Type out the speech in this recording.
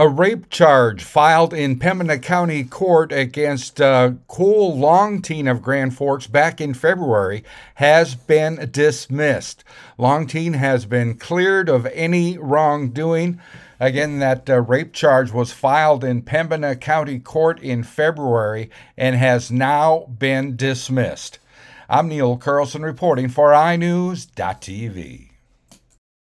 A rape charge filed in Pembina County Court against uh, Cole Longtine of Grand Forks back in February has been dismissed. Longtine has been cleared of any wrongdoing. Again, that uh, rape charge was filed in Pembina County Court in February and has now been dismissed. I'm Neil Carlson reporting for iNewZ.TV.